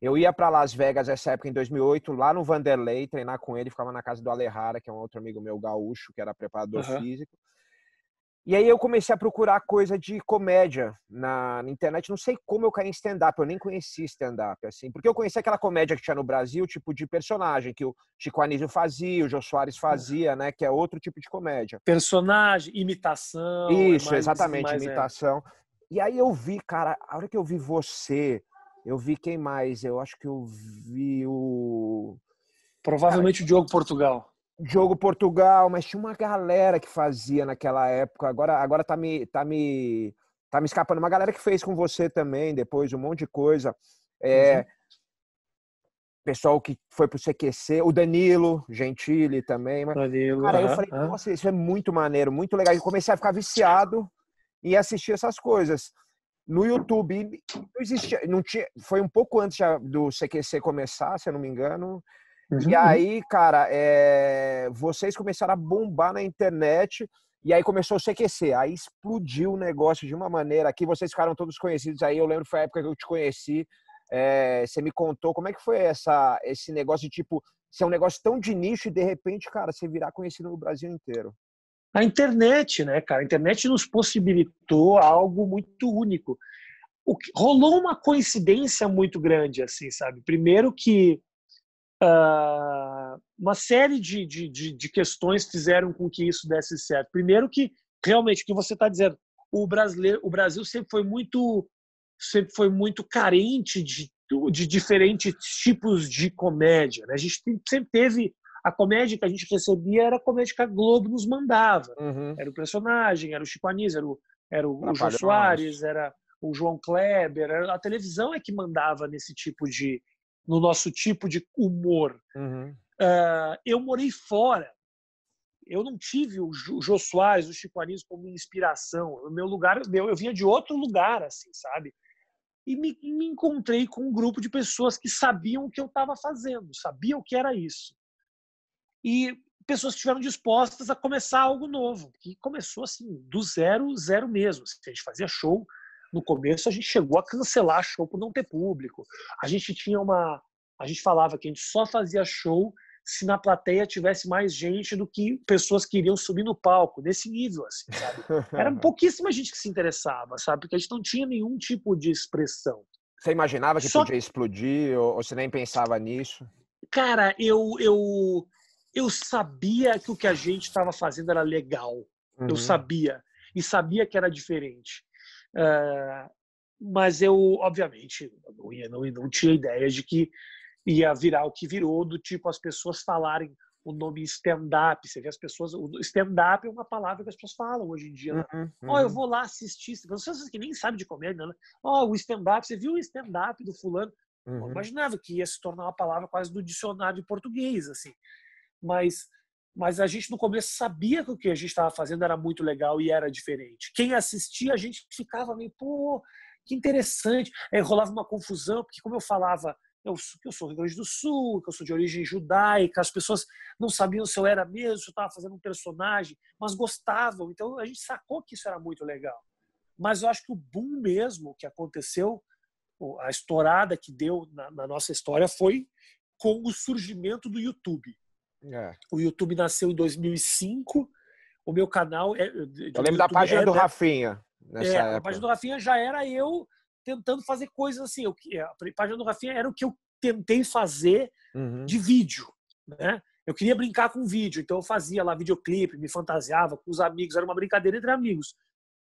Eu ia para Las Vegas essa época, em 2008, lá no Vanderlei, treinar com ele, ficava na casa do Alejara, que é um outro amigo meu gaúcho, que era preparador uhum. físico. E aí eu comecei a procurar coisa de comédia na, na internet. Não sei como eu caí em stand-up, eu nem conhecia stand-up, assim. Porque eu conhecia aquela comédia que tinha no Brasil, tipo de personagem, que o Chico Anísio fazia, o Jô Soares fazia, né? Que é outro tipo de comédia. Personagem, imitação. É Isso, mais, exatamente, mais, é. imitação. É. E aí eu vi, cara, a hora que eu vi você, eu vi quem mais? Eu acho que eu vi o... Provavelmente cara, o Diogo Portugal. Diogo Portugal, mas tinha uma galera que fazia naquela época. Agora, agora tá me, tá me, tá me escapando. Uma galera que fez com você também, depois um monte de coisa. É, uhum. Pessoal que foi pro CQC, o Danilo Gentili também. Danilo, cara, eu falei, nossa, isso é muito maneiro, muito legal. E comecei a ficar viciado e assistir essas coisas. No YouTube não existia, não tinha, foi um pouco antes do CQC começar, se eu não me engano. Uhum. E aí, cara, é... vocês começaram a bombar na internet e aí começou se aquecer. Aí explodiu o negócio de uma maneira que vocês ficaram todos conhecidos. Aí eu lembro que foi a época que eu te conheci. É... você me contou como é que foi essa, esse negócio de tipo ser um negócio tão de nicho e de repente, cara, você virar conhecido no Brasil inteiro. A internet, né, cara? A internet nos possibilitou algo muito único. Que, rolou uma coincidência muito grande, assim, sabe? Primeiro que uh, uma série de, de, de, de, questões fizeram com que isso desse certo. Primeiro que realmente o que você está dizendo, o brasileiro, o Brasil sempre foi muito, sempre foi muito carente de, de diferentes tipos de comédia. Né? A gente sempre teve a comédia que a gente recebia era a comédia que a Globo nos mandava. Uhum. Era o personagem, era o Chico Anísio, era o, era o, o João Soares, era o João Kleber. Era, a televisão é que mandava nesse tipo de, no nosso tipo de humor. Uhum. Uh, eu morei fora. Eu não tive o Jô Soares, o Chico Anísio como inspiração. O meu lugar, eu, eu vinha de outro lugar, assim, sabe? E me, me encontrei com um grupo de pessoas que sabiam o que eu estava fazendo, sabiam o que era isso. E pessoas que estiveram dispostas a começar algo novo, que começou assim, do zero, zero mesmo. A gente fazia show no começo a gente chegou a cancelar show por não ter público. A gente tinha uma. A gente falava que a gente só fazia show se na plateia tivesse mais gente do que pessoas que iriam subir no palco, nesse nível, assim, sabe? Era pouquíssima gente que se interessava, sabe? Porque a gente não tinha nenhum tipo de expressão. Você imaginava que só... podia explodir ou, você nem pensava nisso? Cara, eu, eu, eu sabia que o que a gente estava fazendo era legal. Uhum. Eu sabia. E sabia que era diferente. Uh, mas eu, obviamente, não, ia, não, não tinha ideia de que ia virar o que virou, do tipo as pessoas falarem o nome stand-up. Você vê as pessoas. Stand-up é uma palavra que as pessoas falam hoje em dia. Né? Uhum, uhum. Oh, eu vou lá assistir. Vocês que nem sabem de comédia, né? Oh, o stand-up. Você viu o stand-up do fulano? Uhum. Eu imaginava que ia se tornar uma palavra quase do dicionário de português, assim. Mas mas a gente no começo sabia que o que a gente estava fazendo era muito legal e era diferente. Quem assistia, a gente ficava meio, pô, que interessante. Aí rolava uma confusão, porque como eu falava, eu, eu sou do Rio Grande do Sul, que eu sou de origem judaica, as pessoas não sabiam se eu era mesmo, se eu estava fazendo um personagem, mas gostavam. Então a gente sacou que isso era muito legal. Mas eu acho que o boom mesmo que aconteceu, a estourada que deu na, na nossa história foi com o surgimento do YouTube. É. O YouTube nasceu em 2005. O meu canal. É, eu lembro da página é, do Rafinha. Nessa é, época. A página do Rafinha já era eu tentando fazer coisas assim. Eu, a página do Rafinha era o que eu tentei fazer uhum. de vídeo. Né? Eu queria brincar com vídeo, então eu fazia lá videoclipe, me fantasiava com os amigos, era uma brincadeira entre amigos.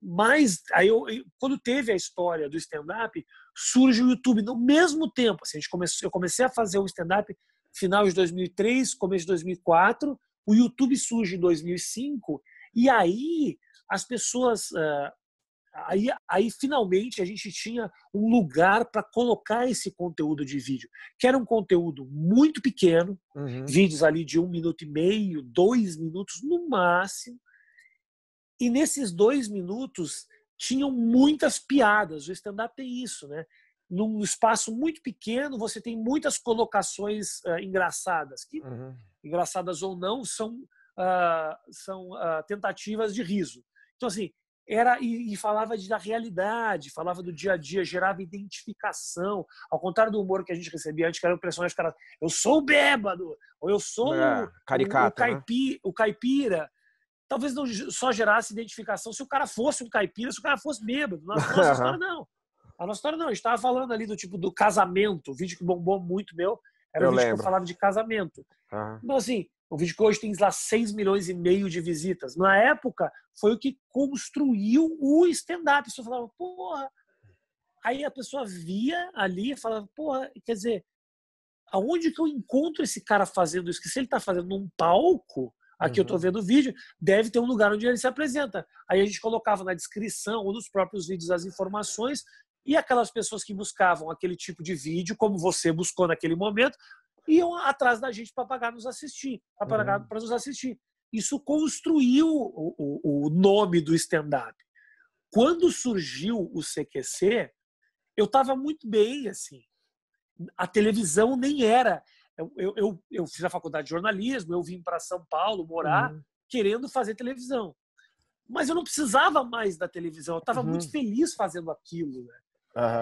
Mas aí eu, quando teve a história do stand-up, surge o YouTube no mesmo tempo. Assim, a gente começou, eu comecei a fazer o stand-up final de 2003, começo de 2004. O YouTube surge em 2005 e aí as pessoas uh, aí, aí finalmente a gente tinha um lugar para colocar esse conteúdo de vídeo, que era um conteúdo muito pequeno, uhum. vídeos ali de um minuto e meio, dois minutos no máximo. E nesses dois minutos tinham muitas piadas. O stand-up tem isso, né? Num espaço muito pequeno, você tem muitas colocações uh, engraçadas, que, uhum. engraçadas ou não, são, uh, são uh, tentativas de riso. Então, assim, era e, e, falava de, da realidade, falava do dia a dia, gerava identificação. Ao contrário do humor que a gente recebia antes, que era o personagem cara, eu sou o bêbado, ou eu sou é, caricata, o, o, caipi, né? o caipira. Talvez não só gerasse identificação se o cara fosse um caipira, se o cara fosse bêbado. Nossa, nossa história não. A nossa história não. A gente estava falando ali do tipo do casamento, o vídeo que bombou muito meu, era eu um vídeo lembro. que eu falava de casamento. Uhum. Então, assim, o vídeo que hoje tem lá 6 milhões e meio de visitas. Na época, foi o que construiu o stand-up. Você falava, porra. Aí a pessoa via ali e falava, porra, quer dizer, aonde que eu encontro esse cara fazendo isso? Que se ele está fazendo num palco, aqui uhum. eu estou vendo o vídeo, deve ter um lugar onde ele se apresenta. Aí a gente colocava na descrição ou nos próprios vídeos as informações e aquelas pessoas que buscavam aquele tipo de vídeo, como você buscou naquele momento, iam atrás da gente para pagar nos assistir, para pagar uhum. para nos assistir. Isso construiu o, o, o nome do stand-up. Quando surgiu o CQC, eu estava muito bem, assim. A televisão nem era. Eu, eu, eu, eu fiz a faculdade de jornalismo, eu vim para São Paulo morar, uhum. querendo fazer televisão. Mas eu não precisava mais da televisão, eu estava uhum. muito feliz fazendo aquilo. Né?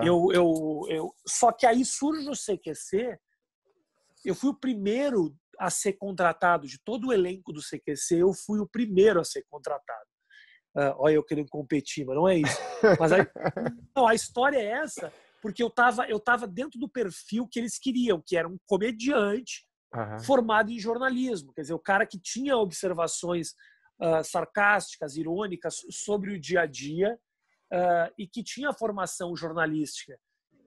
Eu, eu, eu, só que aí surge o CQC eu fui o primeiro a ser contratado de todo o elenco do CQC, eu fui o primeiro a ser contratado. Uh, olha, eu querendo competir, mas não é isso. Mas aí, não, a história é essa, porque eu estava eu tava dentro do perfil que eles queriam, que era um comediante uhum. formado em jornalismo. Quer dizer, o cara que tinha observações uh, sarcásticas, irônicas sobre o dia a dia uh, e que tinha formação jornalística.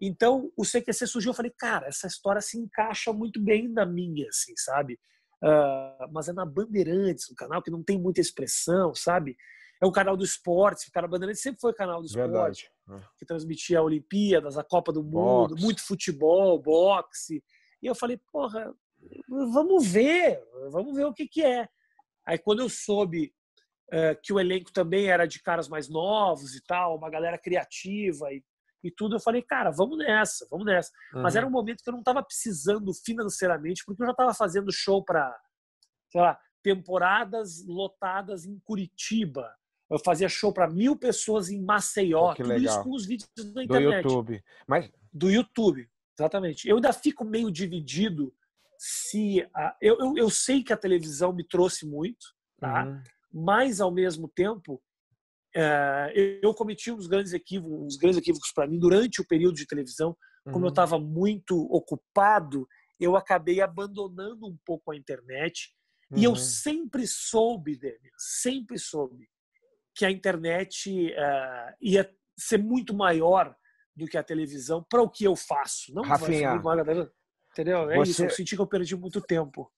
Então, o CQC surgiu, eu falei, cara, essa história se encaixa muito bem na minha, assim, sabe? Uh, mas é na Bandeirantes, um canal que não tem muita expressão, sabe? É um canal do esporte, o canal Bandeirantes sempre foi canal do esporte, Verdade. É. que transmitia a Olimpíadas, a Copa do Mundo, boxe. muito futebol, boxe. E eu falei, porra, vamos ver, vamos ver o que, que é. Aí quando eu soube que o elenco também era de caras mais novos e tal, uma galera criativa e e tudo, eu falei, cara, vamos nessa, vamos nessa. Uhum. Mas era um momento que eu não estava precisando financeiramente, porque eu já estava fazendo show para, sei lá, temporadas lotadas em Curitiba. Eu fazia show para mil pessoas em Maceió, oh, tudo legal. isso com os vídeos da internet. Do YouTube. Mas... Do YouTube, exatamente. Eu ainda fico meio dividido se. A... Eu, eu, eu sei que a televisão me trouxe muito, tá? Uhum. Mas ao mesmo tempo é, eu cometi uns grandes equívocos, uns grandes equívocos para mim durante o período de televisão. Como uhum. eu estava muito ocupado, eu acabei abandonando um pouco a internet. Uhum. E eu uhum. sempre soube, Demian, sempre soube que a internet uh, ia ser muito maior do que a televisão para o que eu faço. Não Rafinha, entendeu? É Você... isso. Eu senti que eu perdi muito tempo.